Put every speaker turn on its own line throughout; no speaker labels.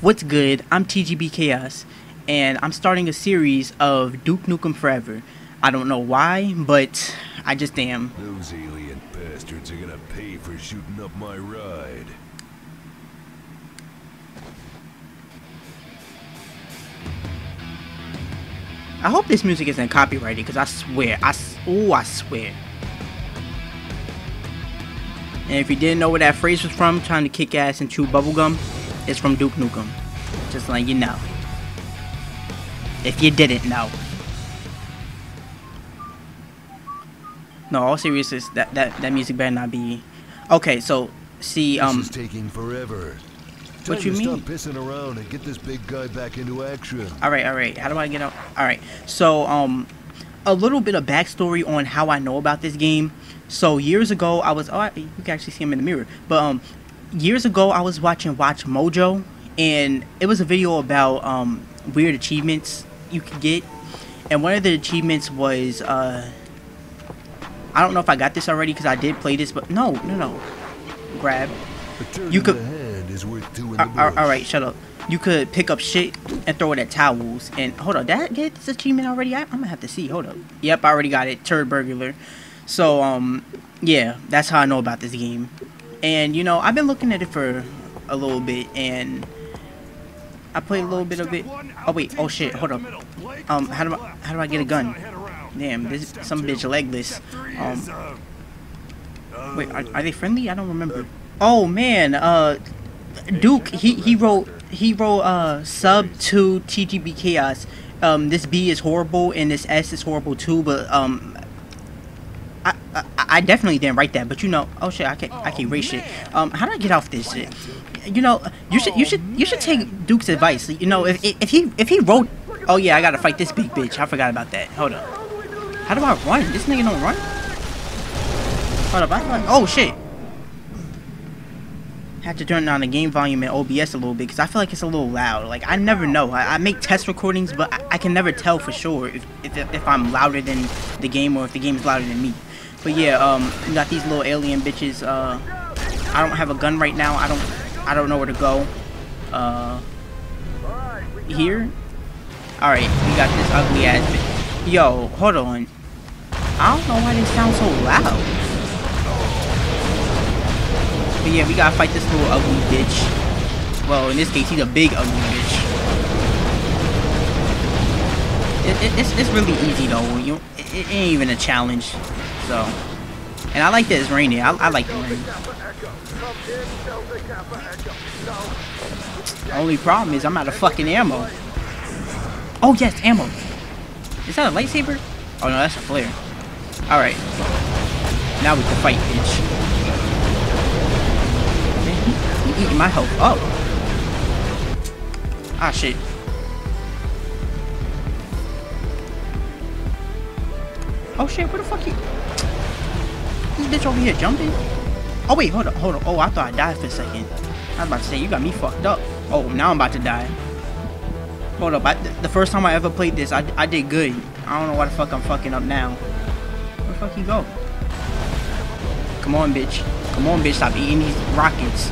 What's good? I'm TGB Khaos, and I'm starting a series of Duke Nukem Forever. I don't know why, but I just am.
Those alien bastards are gonna pay for shooting up my ride.
I hope this music isn't copyrighted, because I swear, I oh, I swear. And if you didn't know where that phrase was from, trying to kick ass and chew bubblegum, it's from Duke Nukem. Just letting you know. If you didn't know. No, all seriousness, that, that, that music better not be... Okay, so, see, um...
This is taking forever. Time
What you mean?
Stop pissing around and get this big guy back into action.
Alright, alright. How do I get out? Alright. So, um, a little bit of backstory on how I know about this game. So, years ago, I was, oh, I, you can actually see him in the mirror. But, um, years ago, I was watching WatchMojo, and it was a video about, um, weird achievements you could get. And one of the achievements was, uh, I don't know if I got this already because I did play this, but no, no, no. Grab. You could-
the is worth two in the
Al- al- Alright, shut up. You could pick up shit and throw it at towels. And hold on, did I get this achievement already? I, I'm gonna have to see. Hold up. Yep, I already got it. Turd burglar. So, um, yeah, that's how I know about this game. And, you know, I've been looking at it for a little bit and I played a little bit of it. Oh, wait. Oh, shit. Hold up. Um, how do I, how do I get a gun? Damn, this some bitch legless. Um, wait, are, are they friendly? I don't remember. Oh, man. Uh, Duke, he, he wrote he wrote uh sub to TGB Khaos. Um, this B is horrible and this S is horrible too, but um, I definitely didn't write that. But you know, oh shit, I can't, I can erase shit. Um, how do I get off this shit? You know, you should you should you should take Duke's advice. You know, if if he if he wrote, oh yeah, I gotta fight this big bitch. I forgot about that. Hold up. How do I run? This nigga don't run. Hold up. I, oh shit. Have to turn down the game volume in OBS a little bit because I feel like it's a little loud. Like I never know. I, I make test recordings, but I, I can never tell for sure if, if if I'm louder than the game or if the game is louder than me. But yeah, um, we got these little alien bitches. Uh, I don't have a gun right now. I don't I don't know where to go. Uh, here. All right, we got this ugly ass. Bitch. Yo, hold on. I don't know why they sound so loud. But yeah, we gotta fight this little ugly bitch. Well, in this case, he's a big ugly bitch. It, it, it's, it's really easy though. You, it, it ain't even a challenge. So, and I like that it's rainy. I, I like the rain. Only problem is I'm out of fucking ammo. Oh yes, ammo. Is that a lightsaber? Oh no, that's a flare. All right. Now we can fight, bitch. He eating my health up. Ah, shit. Oh, shit, where the fuck you... This bitch over here jumping? Oh, wait, hold on, hold on. Oh, I thought I died for a second. I was about to say, you got me fucked up. Oh, now I'm about to die. Hold up, I, the first time I ever played this, I, I did good. I don't know why the fuck I'm fucking up now. Where the fuck you go? Come on, bitch. Come on, bitch. Stop eating these rockets.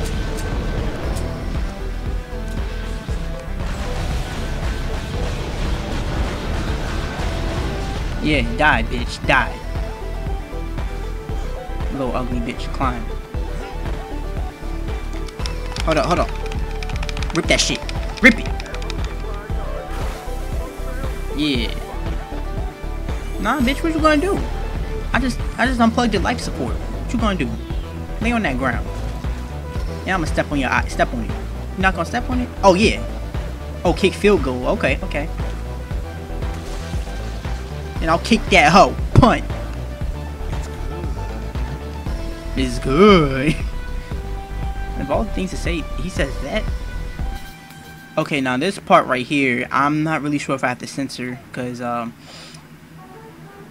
Yeah, die, bitch. Die. Little ugly bitch. Climb. Hold up, hold up. Rip that shit. Rip it. Yeah. Nah, bitch, what you gonna do? I just I just unplugged your life support. What you gonna do? Lay on that ground. Yeah, I'm gonna step on your eye. Step on it. You not gonna step on it? Oh yeah. Oh, kick field goal. Okay, okay. And I'll kick that hoe. Punt. It's good. of all the things to say, he says that. Okay, now this part right here, I'm not really sure if I have to censor, cause um,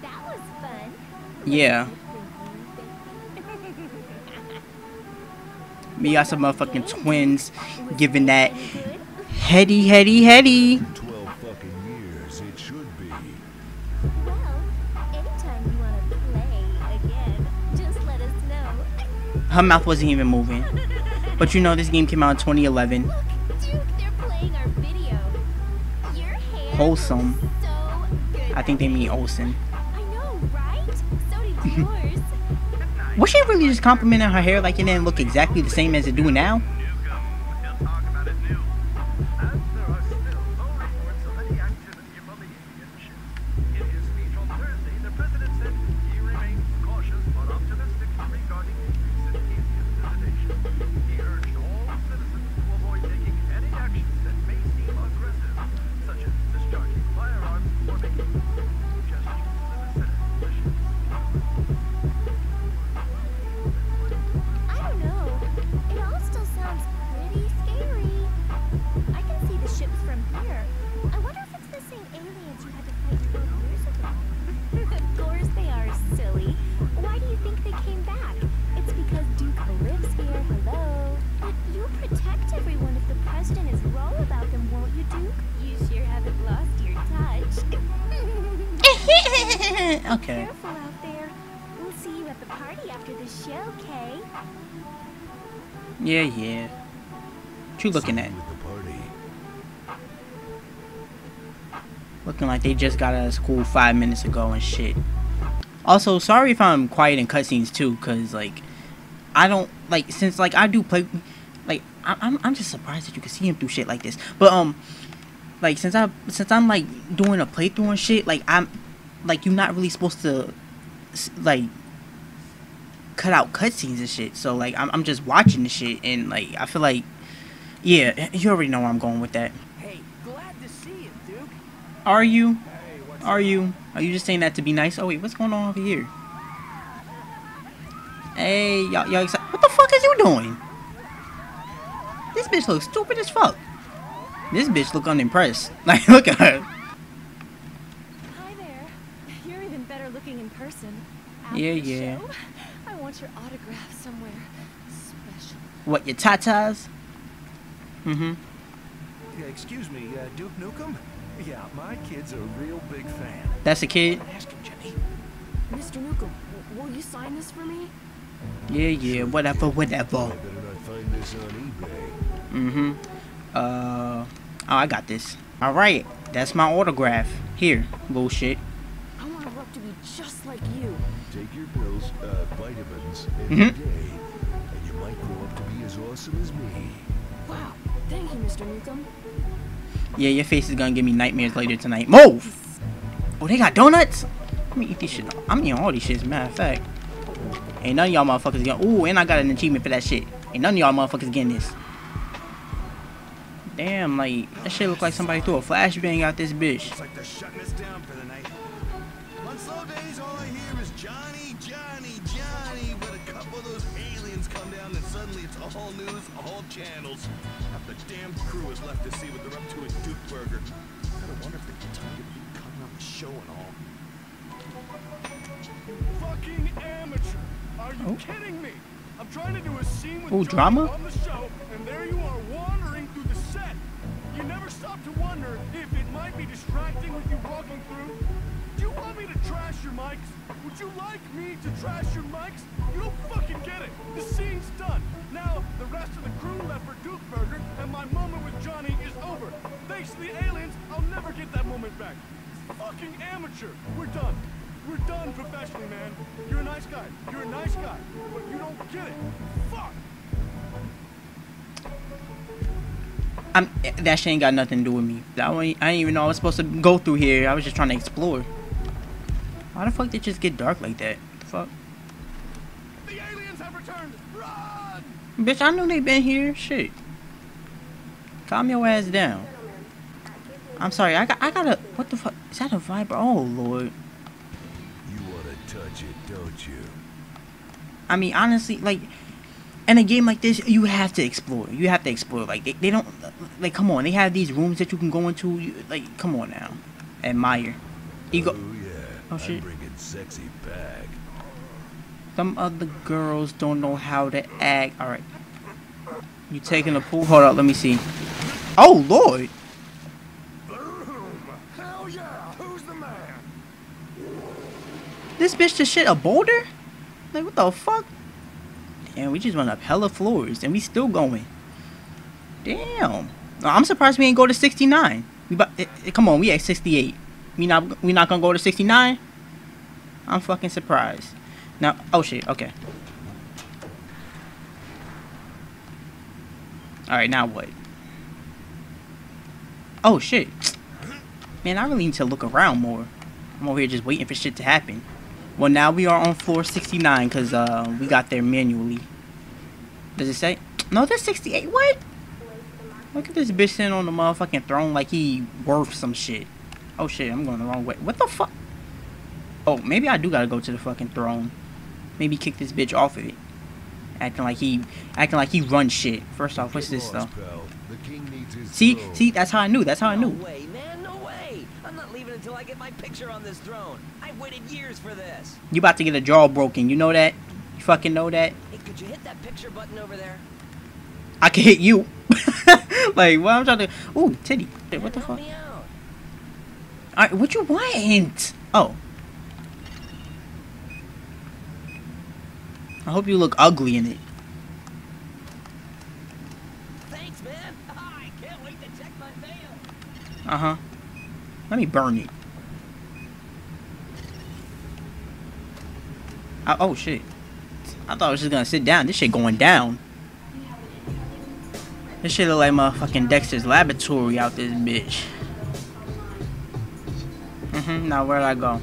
That was fun.
yeah. Me got some motherfucking twins giving that heady, heady, heady. Her mouth wasn't even moving. But you know, this game came out in 2011.
Look, Duke, they're playing playing our video. Your hair
Wholesome.
looks so good
I think they mean. Olsen.
I know, right? So did yours.
Was she really just complimenting her hair like it didn't look exactly the same as it do now? okay.
Careful out there. We'll see you at the party after the show, Kay.
Yeah, yeah. What you looking at?
The party.
Looking like they just got out of school five minutes ago and shit. Also, sorry if I'm quiet in cutscenes too, cause like, I don't like since like I do play, like I, I'm I'm just surprised that you can see him through shit like this. But um, like since I since I'm like doing a playthrough and shit, like I'm like you're not really supposed to like cut out cutscenes and shit. So like I'm I'm just watching the shit and like I feel like yeah, you already know where I'm going with that.
Hey, glad to see you, Duke.
Are you?
Hey,
Are you? Are you just saying that to be nice? Oh wait, what's going on over here? Hey, y'all, y'all excited? What the fuck is you doing? This bitch looks stupid as fuck. This bitch look unimpressed. Like, look at her.
Hi there. You're even better looking in person.
After
Yeah,
the
yeah.
show,
I want your autograph somewhere special.
What, your tatas? Mm-hmm.
Yeah, excuse me, uh, Duke Nukem? Yeah, my kid's a real big fan.
That's a kid?
Ask him, Jenny.
Mr. Nukem, will you sign this for me?
Yeah, yeah, whatever, whatever.
I better not find this on eBay.
Mm-hmm. Uh, oh, I got this. Alright, that's my autograph. Here, bullshit.
I want to grow up to be just like you.
Take your pills, uh, vitamins, every day,
Mhm.
and you might grow up to be as awesome as me.
Wow. Thank you, Mr. Nukem.
Yeah, your face is gonna give me nightmares later tonight. Move! Oh, they got donuts? Let me eat this shit. I'm eating all these shits, matter of fact. Ain't none of y'all motherfuckers getting. Ooh, and I got an achievement for that shit. Ain't none of y'all motherfuckers getting this. Damn, like, that shit look like somebody threw a flashbang out this bitch.
Looks like they're shutting us down for the all news, all channels. Half the damn crew is left to see what they're up to at Duke Burger. Gotta wonder if they get tired of me coming on the show and all.
Fucking amateur! Are you
Oh.
kidding me? I'm trying to do a scene with
Oh,
Johnny
drama?
on the show, and there you are wandering through the set. You never stop to wonder if it might be distracting with you walking through. Do you want me to trash your mics? Would you like me to trash your mics? You don't fucking get it. The scene's done. Now the rest of the crew left for Duke Burger, and my moment with Johnny is over. Thanks to the aliens, I'll never get that moment back. Fucking amateur. We're done. We're done professionally, man. You're a nice guy. You're a nice guy. But you don't get it. Fuck!
I'm, that shit ain't got nothing to do with me. I I didn't even know I was supposed to go through here. I was just trying to explore. Why the fuck did it just get dark like that? The fuck?
The aliens have returned. Run!
Bitch, I knew they been here. Shit. Calm your ass down. I'm sorry. I got. I gotta. What the fuck? Is that a viper? Oh lord.
You want to touch it, don't you?
I mean, honestly, like, in a game like this, you have to explore. You have to explore. Like, they, they don't. Like, come on. They have these rooms that you can go into. You, like, come on now. Admire. You go.
Oh,
Oh, yeah. Shit.
I'm bringing sexy back.
Some other girls don't know how to act. All right. You taking a pool? Hold up. Let me see. Oh lord.
Hell yeah! Who's the man?
This bitch just shit a boulder? Like, what the fuck? Damn, we just went up hella floors and we still going. Damn. I'm surprised we ain't go to 69. We bu- eh, eh, come on, we at 68. We not we not gonna go to 69? I'm fucking surprised. Now, oh shit, okay. All right, now what? Oh shit. Man, I really need to look around more. I'm over here just waiting for shit to happen. Well, now we are on floor 69 because uh, we got there manually. Does it say? No, that's 68. What? Look at this bitch sitting on the motherfucking throne like he worth some shit. Oh shit, I'm going the wrong way. What the fuck? Oh, maybe I do gotta go to the fucking throne. Maybe kick this bitch off of it. Acting like he, acting like he runs shit. First off, what's this though?
The king needs his
See,
throne.
see, that's how I knew. That's how I
No
knew.
way, man, no way. I'm not leaving until I get my picture on this throne. I've waited years for this.
You about to get a jaw broken. You know that? You fucking know that?
Hey, could you hit that picture button over there?
I can hit you. like, what I'm trying to. Ooh, titty. Hey, What the
Man, help
fuck?
Me.
Alright, what you want? Oh. I hope you look ugly in it.
Thanks, man. I can't wait to check my mail.
Uh huh. Let me burn it. I, oh shit. I thought I was just gonna sit down. This shit going down. This shit look like motherfucking Dexter's laboratory out this bitch. Mm-hmm. Now where'd I go?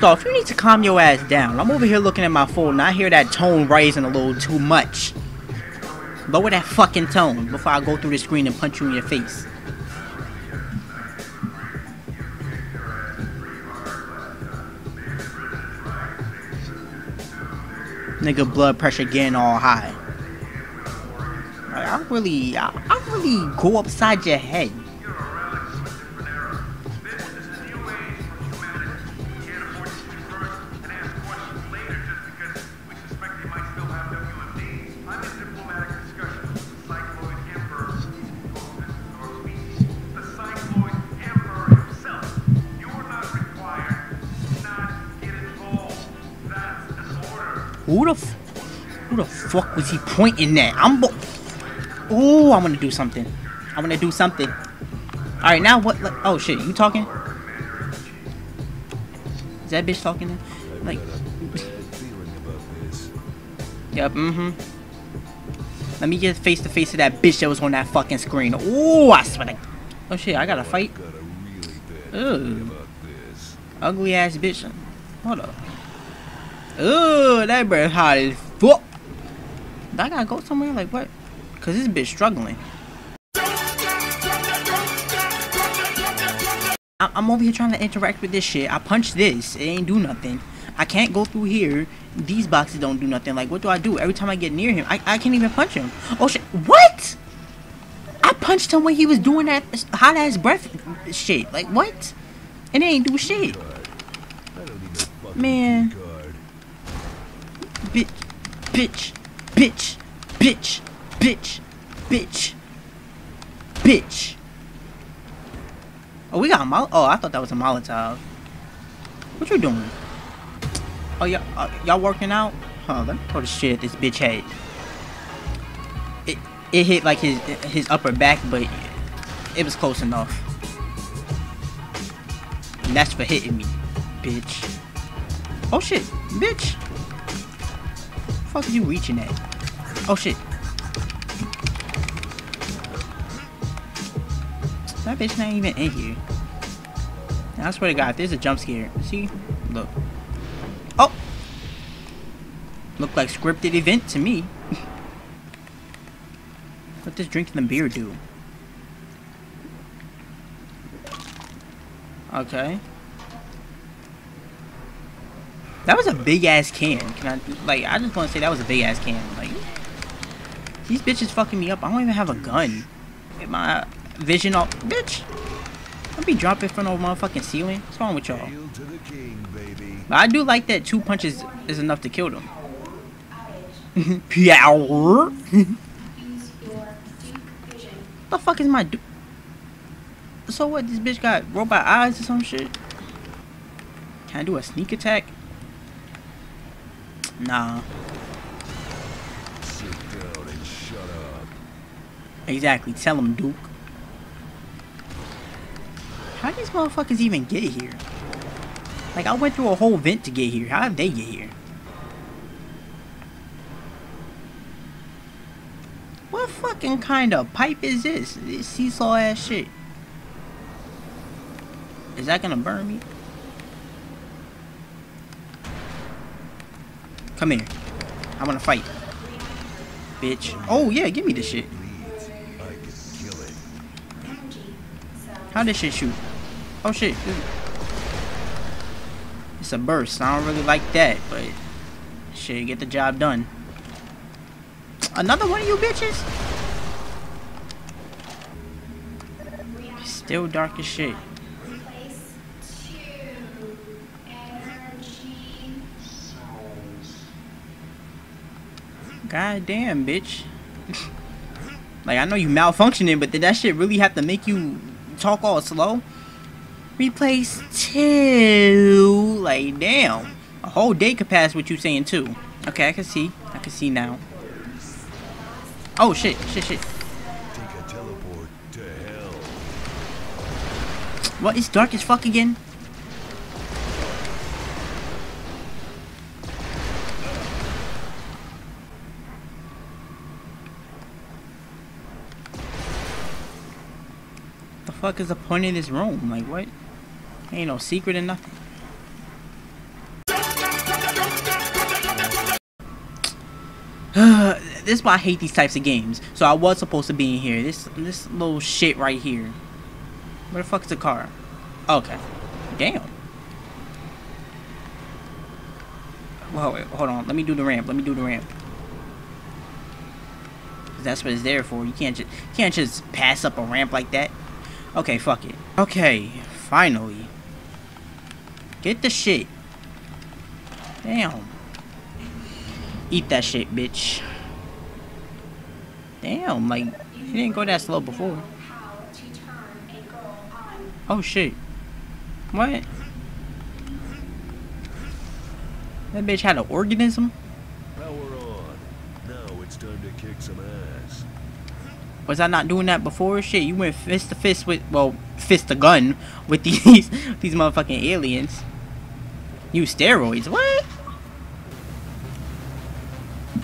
First off, you need to calm your ass down. I'm over here looking at my phone and I hear that tone rising a little too much. Lower that fucking tone before I go through the screen and punch you in your face. Nigga blood pressure getting all high. I really, I, I really go upside your head. Pointing at? I'm, bo- oh, I'm gonna do something. I'm gonna do something. All right, now what? Like, oh shit, you talking? Is that bitch talking? Like, yep, mm-hmm. Let me get face to face with that bitch that was on that fucking screen. Oh, I swear to. Oh shit, I gotta fight. Ugly ass bitch. Hold up. Ugh, that breath hot as fuck. I gotta go somewhere? Like what? Cause this bitch struggling. I'm over here trying to interact with this shit. I punched this. It ain't do nothing. I can't go through here. These boxes don't do nothing. Like, what do I do? Every time I get near him, I, I can't even punch him. Oh shit. What? I punched him when he was doing that hot ass breath shit. Like, what? And it ain't do shit. Man. bitch, bitch, bitch, bitch, bitch, bitch, bitch. Oh, we got a mol- Oh, I thought that was a Molotov. What you doing? Oh, y'all, uh, working out? Huh, let me throw the shit at this bitch head. It, it hit like his his upper back, but it was close enough. And that's for hitting me, bitch. Oh shit, bitch. fuck are you reaching at? Oh shit. That bitch not even in here. I swear to God, there's a jump scare. See? Look. Oh! Look like scripted event to me. what does drinking the beer do? Okay. That was a big ass can. Can I like? I just want to say that was a big ass can. These bitches fucking me up. I don't even have a gun. Get my vision off, bitch. Don't be dropping from no motherfucking ceiling. What's wrong with y'all?
Hail to the king, baby.
But I do like that two punches is enough to kill them. Power. the fuck is my du- So what? This bitch got robot eyes or some shit? Can I do a sneak attack? Nah. Exactly. Tell him, Duke. How these motherfuckers even get here? Like, I went through a whole vent to get here. How did they get here? What fucking kind of pipe is this? This seesaw ass shit. Is that gonna burn me? Come here. I wanna fight. Bitch. Oh yeah, give me this shit.
Please, I can kill it.
How this she shoot? Oh shit. It's a burst. I don't really like that, but shit, get the job done. Another one of you bitches? Still dark as shit. God damn, bitch. Like, I know you malfunctioning, but did that shit really have to make you talk all slow? Replace two. Like, damn. A whole day could pass with you saying two. Okay, I can see. I can see now. Oh, shit. Shit, shit.
Take a teleport to hell.
What? It's dark as fuck again? Fuck is the point of this room? Like, what? Ain't no secret or nothing. this is why I hate these types of games. So I was supposed to be in here. This this little shit right here. Where the fuck is the car? Okay. Damn. Well, wait, hold on. Let me do the ramp. Let me do the ramp. That's what it's there for. You can't just can't just pass up a ramp like that. Okay, fuck it. Okay, finally. Get the shit. Damn. Eat that shit, bitch. Damn, like, he didn't go that slow before. Oh shit. What? That bitch had an organism?
Power on. Now it's time to kick some ass.
Was I not doing that before? Shit, you went fist to fist with, well, fist to gun with these these motherfucking aliens. You steroids? What?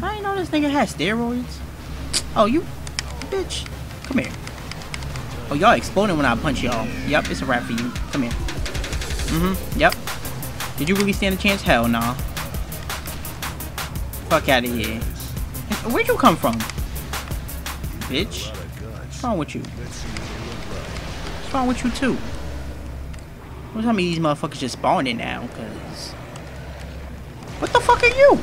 I didn't know this nigga had steroids. Oh, you, bitch, come here. Oh, y'all exploding when I punch y'all. Yep, it's a wrap for you. Come here. Mm-hmm. Yep. Did you really stand a chance? Hell nah. Fuck out of here. Where'd you come from? Bitch. Wrong with you?
What.
What's wrong with you too? Don't tell me these motherfuckers just spawning now, cause what the fuck are you?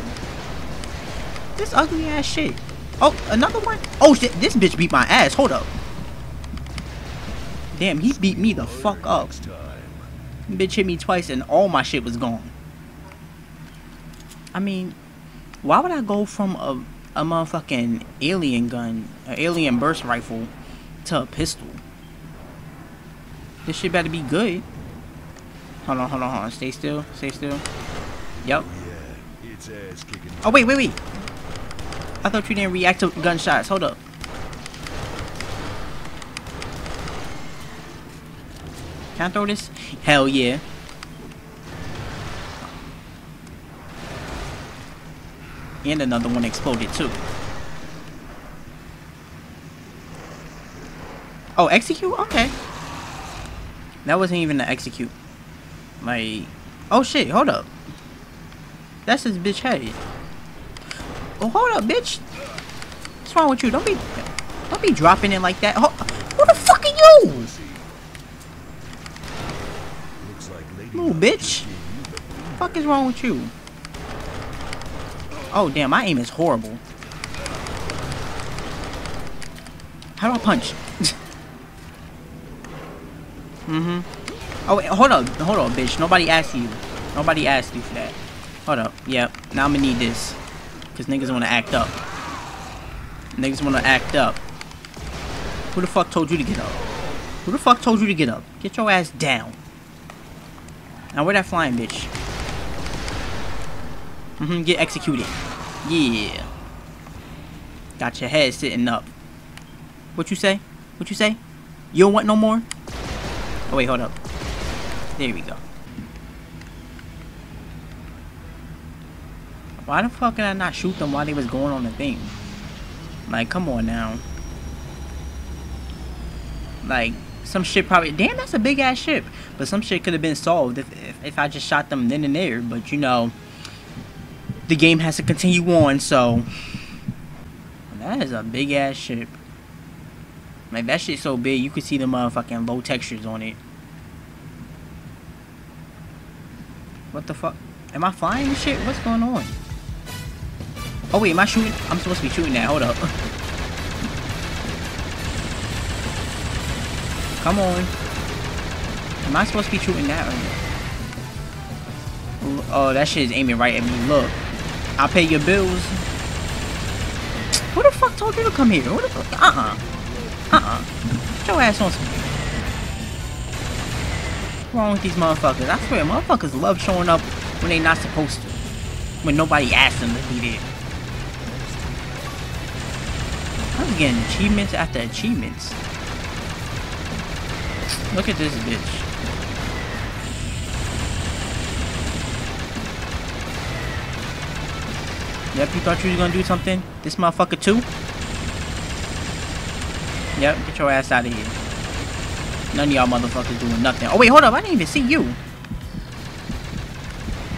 This ugly ass shit. Oh, another one? Oh shit, this bitch beat my ass. Hold up. Damn, he beat me the fuck up. Bitch hit me twice and all my shit was gone. I mean, why would I go from a a motherfucking alien gun, an alien burst rifle, to a pistol? This shit better be good. Hold on, hold on, hold on. Stay still, stay still. Oh,
yep. It's kicking.
Oh wait, wait, wait. I thought you didn't react to gunshots. Hold up. Can I throw this? Hell yeah. And another one exploded too. Oh, execute? Okay. That wasn't even the execute. Like, oh shit, hold up. That's his bitch head. Oh, hold up, bitch. What's wrong with you? Don't be, don't be dropping it like that. Ho who the fuck are you? Little bitch.
just gave you the
fuck is wrong with you? Oh damn, my aim is horrible. How do I punch? Mm-hmm. Oh, wait, hold up. Hold on, bitch. Nobody asked you. Nobody asked you for that. Hold up. Yep. Now I'm gonna need this. Because niggas wanna act up. Niggas wanna act up. Who the fuck told you to get up? Who the fuck told you to get up? Get your ass down. Now where that flying bitch? Mm-hmm, get executed. Yeah. Got your head sitting up. What you say? What you say? You don't want no more? Oh wait, hold up. There we go. Why the fuck did I not shoot them while they was going on the thing? Like, come on now. Like, some shit probably... Damn, that's a big ass ship. But some shit could have been solved if, if, if I just shot them then and there. But, you know, the game has to continue on, so... That is a big ass ship. Like, that shit's so big, you could see the motherfucking low textures on it. What the fuck? Am I flying this shit? What's going on? Oh wait, am I shooting? I'm supposed to be shooting that. Hold up. Come on. Am I supposed to be shooting that now? Oh, that shit is aiming right at me. Look. I'll pay your bills. Who the fuck told you to come here? The fuck? Uh-uh. Uh-uh. Get your ass on some. What's wrong with these motherfuckers? I swear, motherfuckers love showing up when they not supposed to. When nobody asked them to be there. I'm getting achievements after achievements. Look at this bitch. Yep, you thought you was gonna do something? This motherfucker too? Yep, get your ass out of here. None of y'all motherfuckers doing nothing. Oh wait, hold up, I didn't even see you.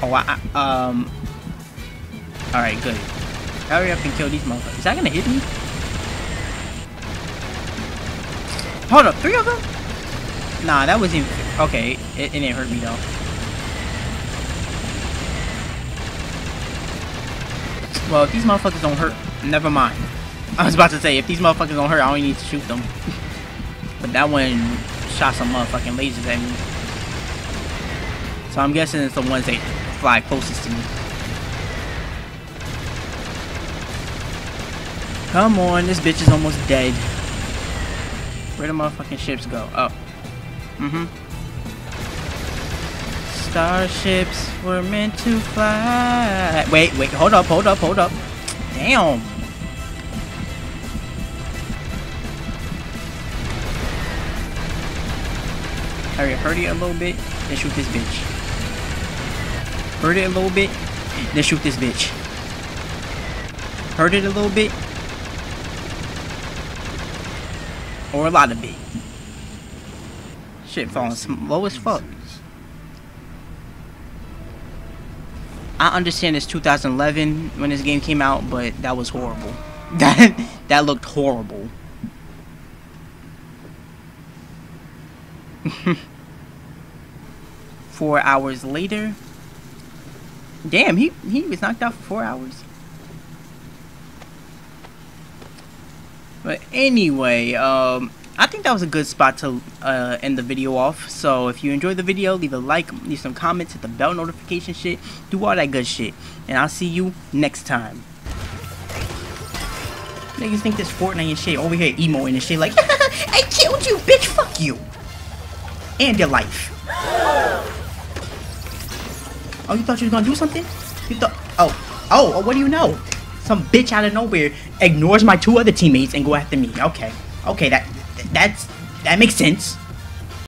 Oh, I, I um. All right, good. Hurry up and kill these motherfuckers. Is that gonna hit me? Hold up, three of them? Nah, that wasn't. Okay, it, it didn't hurt me though. Well, if these motherfuckers don't hurt, never mind. I was about to say, if these motherfuckers don't hurt, I only need to shoot them. but that one shot some motherfucking lasers at me. So I'm guessing it's the ones that fly closest to me. Come on, this bitch is almost dead. Where the motherfucking ships go? Oh. Mm-hmm. Starships were meant to fly. Wait, wait, hold up, hold up, hold up. Damn. Up, hurry it a little bit, then shoot this bitch. Hurt it a little bit, then shoot this bitch. Hurt it a little bit. Or a lot of bit. Shit falling slow as fuck. I understand it's 2011 when this game came out, but that was horrible. That that looked horrible. four hours later. Damn, he he was knocked out for four hours. But anyway, um, I think that was a good spot to uh, end the video off. So if you enjoyed the video, leave a like, leave some comments, hit the bell notification shit, do all that good shit. And I'll see you next time. Niggas think this Fortnite and shit over here emo and shit like, I killed you, bitch, fuck you. And your life. Oh, you thought you was gonna do something? You thought, oh, oh, oh, what do you know? Some bitch out of nowhere ignores my two other teammates and go after me. Okay, okay, that, that's, that makes sense.